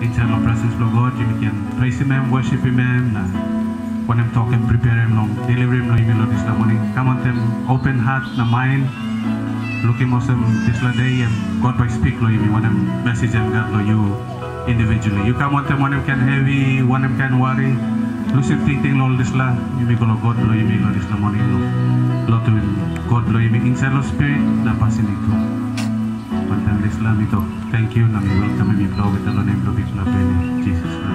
inside my presence, Lord God. You can praise Him and worship Him and uh, when I'm talking, prepare Him, Lord. Deliver Him, Lord, Lord, this morning. Come on them, open heart, na mind. Looking sa this day and God by speak, Lord, you when I'm message and God, Lord, you individually. You come on them, when them can heavy, when them can worry. Lucid thinking, Lord, this la. You may go, God, Lord, you may, Lord, this morning, Lord. Lord, to God, Lord, you may inside, Lord, Spirit, na pasin ito. Pagdalis lang ito. Thank you na may welcome and may flow with the Lord name of Jesus Christ.